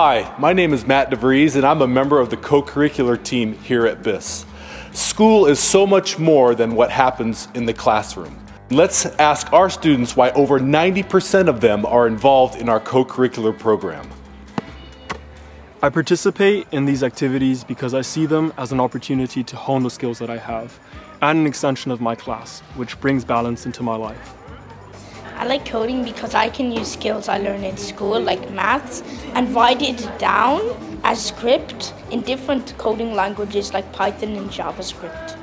Hi, my name is Matt DeVries and I'm a member of the co-curricular team here at BIS. School is so much more than what happens in the classroom. Let's ask our students why over 90% of them are involved in our co-curricular program. I participate in these activities because I see them as an opportunity to hone the skills that I have and an extension of my class, which brings balance into my life. I like coding because I can use skills I learned in school, like maths, and write it down as script in different coding languages like Python and JavaScript.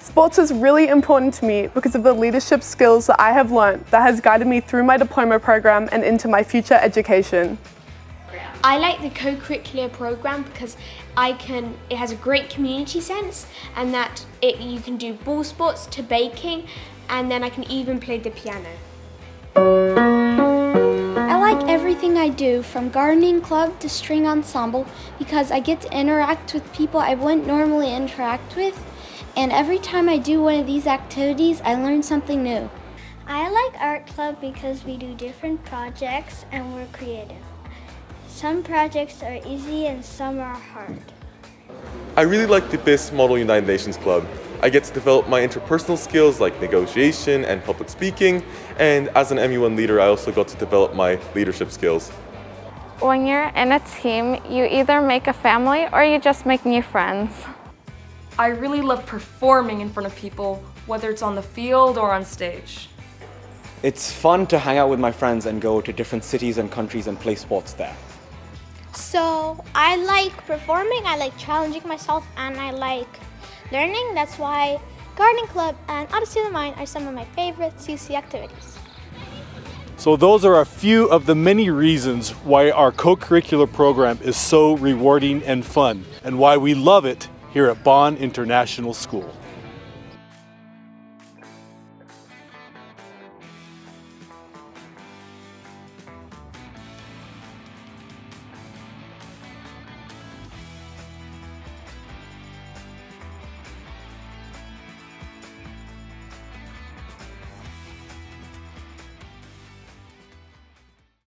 Sports is really important to me because of the leadership skills that I have learnt that has guided me through my diploma program and into my future education. I like the co-curricular program because I can it has a great community sense and that it you can do ball sports to baking and then I can even play the piano. I like everything I do from gardening club to string ensemble because I get to interact with people I wouldn't normally interact with and every time I do one of these activities I learn something new. I like art club because we do different projects and we're creative. Some projects are easy and some are hard. I really like the BIS Model United Nations Club. I get to develop my interpersonal skills like negotiation and public speaking, and as an MUN leader, I also got to develop my leadership skills. When you're in a team, you either make a family or you just make new friends. I really love performing in front of people, whether it's on the field or on stage. It's fun to hang out with my friends and go to different cities and countries and play sports there. So I like performing, I like challenging myself, and I like learning. That's why Gardening Club and Odyssey of the Mind are some of my favorite CC activities. So those are a few of the many reasons why our co-curricular program is so rewarding and fun, and why we love it here at Bonn International School.